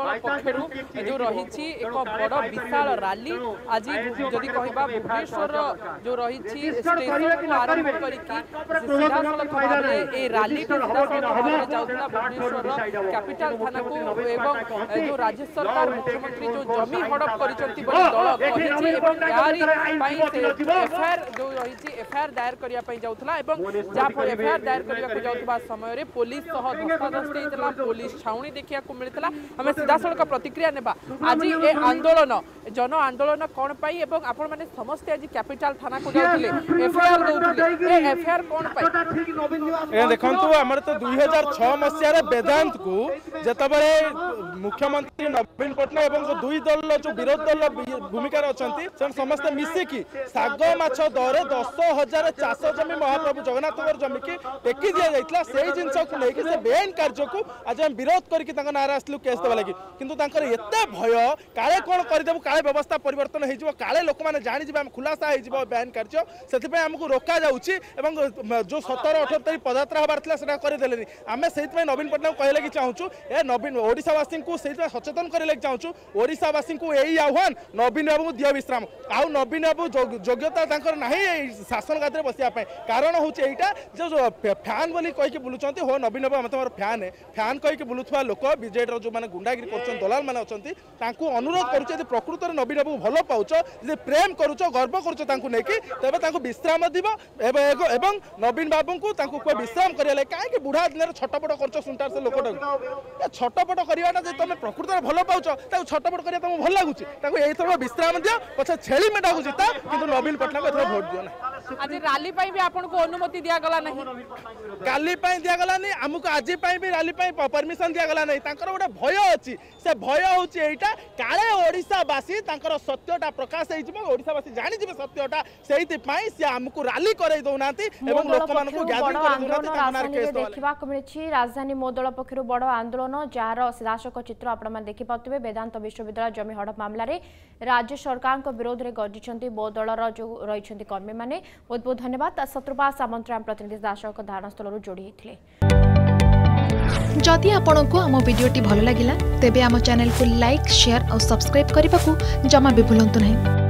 ପକ୍ଷରୁ ଯେଉଁ ରହିଛି ଏକ ବଡ଼ ବିଶାଳ ରାଲି ଆଜି ଯଦି କହିବା ଭୁବନେଶ୍ୱରର ଯେଉଁ ରହିଛି ଷ୍ଟେସନକୁ ଆରମ୍ଭ କରିକି ସିଧାସଳଖ ଭାବରେ ଏହି ରାଲିଟି ସିଧାସଳଖ ଭାବରେ ଯାଉଥିଲା ଭୁବନେଶ୍ୱରର କ୍ୟାପିଟାଲ ଥାନାକୁ ଏବଂ ଯେଉଁ ରାଜ୍ୟ ସରକାର ମୁଖ୍ୟମନ୍ତ୍ରୀ ଯେଉଁ ଜମି ହଡପ କରିଛନ୍ତି ବୋଲି ଦଳ କହିଛି ଏବଂ ଏହାରି ପାଇଁ ଏଫଆଇଆର ଯେଉଁ ରହିଛି ଏଫଆଇଆର ଦାୟର କରିବା ପାଇଁ ଯାଉଥିଲା ଏବଂ ଯାହାଫଳରେ ଏଫଆଇଆର ଦାୟର କରିବାକୁ ଯାଉଥିବା ସମୟରେ ପୋଲିସ ସହ ଧସ୍ତାଧସ୍ତି ହେଇଥିଲା ପୋଲିସ ଛାଉଣି ଦେଖିବାକୁ ମିଳିଥିଲା ଆମେ ସିଧାସଳଖ ପ୍ରତିକ୍ରିୟା ନେବା ଆଜି ଏ ଆନ୍ଦୋଳନ ଜନ ଆନ୍ଦୋଳନ କ'ଣ ପାଇଁ ଏବଂ ଆପଣମାନେ ସମସ୍ତେ ଆଜି କ୍ୟାପିଟାଲ ଥାନାକୁ ଯାଉଥିଲେ ଏଫଆଇଆର ଦେଉଥିଲେ ଏ ଏଫଆଇଆର କ'ଣ ପାଇଁ ଦେଖନ୍ତୁ ଆମର ତ ଦୁଇ ହଜାର ଛଅ ମସିହାରେ ବେଦାନ୍ତକୁ ଯେତେବେଳେ ମୁଖ୍ୟମନ୍ତ୍ରୀ ନବୀନ ପଟ୍ଟନାୟକ ଏବଂ ଦୁଇ ଦଳର ଯୋଉ ବିରୋଧୀ ଦଳର ଭୂମିକାରେ ଅଛନ୍ତି ସେମାନେ ସମସ୍ତେ ମିଶିକି ଶାଗ ମାଛ ଦରରେ ଦଶ ହଜାର ଚାଷ ଜମି ମହାପ୍ରଭୁ ଜଗନ୍ନାଥଙ୍କର ଜମିକି ଟେକି ଦିଆଯାଇଥିଲା ସେଇ ଜିନିଷକୁ ନେଇକି ସେ ବେଆଇନ କାର୍ଯ୍ୟକୁ ଆଜି ଆମେ ବିରୋଧ କରିକି ତାଙ୍କ ନାଁରେ ଆସିଲୁ କେସ୍ ଦେବା ଲାଗି কিন্তু তাঁর এত ভয় কালে কোণ করেদেবু কালে ব্যবস্থা পরিবর্তন হয়ে যাব কালে লোক মানে জাঁযে আমি খুলাসা হয়ে যাব ব্যান কার্য সেপাই আমি রোকা যাচ্ছি এবং যে সতের অঠর তারিখ পদযাত্রা হবার লা সেটা করেদেলে আমি সেইপাই নবীন পট্টনাক কে লাগি চাহুছু এ নবীন ওড়শাবাসী সেইপাই সচেতন করে লাগি চাহুছু ওড়শাবাসী এই আহ্বান নবীন বাবু দিয় বিশ্রাম আউ নবীন বাবু যোগ্যতা তাঁর না এই শাসন গাদরে বসিয়া কারণ হচ্ছে এইটা যে ফ্যান বলে কী বুলুচার হো নবীন বাবু আমি তোমার ফ্যান ফ্যান কী বুলুয়া লোক বিজেডির যে গুন্ডাগিরি ଚାକିରି କରୁଛନ୍ତି ମାନେ ଅଛନ୍ତି ତାଙ୍କୁ ଅନୁରୋଧ କରୁଛ ଯଦି ପ୍ରକୃତରେ ନବୀନ ବାବୁ ଭଲ ପାଉଛ ଯଦି ପ୍ରେମ କରୁଛ ଗର୍ବ କରୁଛ ତାଙ୍କୁ ନେଇକି ତେବେ ତାଙ୍କୁ ବିଶ୍ରାମ ଦିବ ଏବଂ ନବୀନ ବାବୁଙ୍କୁ ତାଙ୍କୁ କୁହ ବିଶ୍ରାମ କରିବା ଲାଗି କାହିଁକି ବୁଢ଼ା ଦିନରେ ଛଟପଟ କରୁଛ ସୁଣ୍ଟାର ସେ ଲୋକଟାକୁ ଏ ଛଟପଟ କରିବାଟା ଯଦି ତମେ ପ୍ରକୃତରେ ଭଲ ପାଉଛ ତାକୁ ଛଟପଟ କରିବା ତମକୁ ଭଲ ଲାଗୁଛି ତାକୁ ଏଇଥର ବିଶ୍ରାମ ଦିଅ ପଛେ ଛେଳି ମେଣ୍ଟାକୁ ଜିତା କିନ୍ତୁ ନବୀନ ପଟ୍ଟନାୟକ ଏଥର ଭୋଟ ଦିଅ ନାହିଁ আজ রালি পাই বি আপনকু অনুমতি দিয়া গলা নাই কালি পাই দিয়া গলা নাই আমুকু আজি পাই বি রালি পাই পারমিশন দিয়া গলা নাই তাঙ্কর গোটে ভয় আছে সে ভয় হচ্ছে এইটা কালে ওড়িশাবাসী তাঙ্কর সত্যটা প্রকাশ হইଯିବ ওড়িশাবাসী জানি যাবে সত্যটা সেইতি পাই সে আমুকু রালি করাই দউ নাতি এবং লোকমানকু গ্যাদারিং করাই দউ নাতি তাঙ্কনার কেস দেখিবা মিলিছি রাজধানী মোদল পক্ষরু বড় আন্দোলন যার সিধাসখ চিত্র আপনার দেখিপারে বেদান্ত বিশ্ববিদ্যালয় জমি হড়প মামলার রাজ্য সরকার বিরোধে গর্জিছেন বো রয়েছেন কর্মী মানে ବହୁତ ବହୁତ ଧନ୍ୟବାଦ ଶତ୍ରୁପା ସାମନ୍ତ ଆମ ପ୍ରତିନିଧି ଦାସ ଧାରଣାସ୍ଥଳରୁ ଯୋଡ଼ି ହୋଇଥିଲେ ଯଦି ଆପଣଙ୍କୁ ଆମ ଭିଡ଼ିଓଟି ଭଲ ଲାଗିଲା ତେବେ ଆମ ଚ୍ୟାନେଲକୁ ଲାଇକ୍ ସେୟାର ଆଉ ସବସ୍କ୍ରାଇବ୍ କରିବାକୁ ଜମା ବି ଭୁଲନ୍ତୁ ନାହିଁ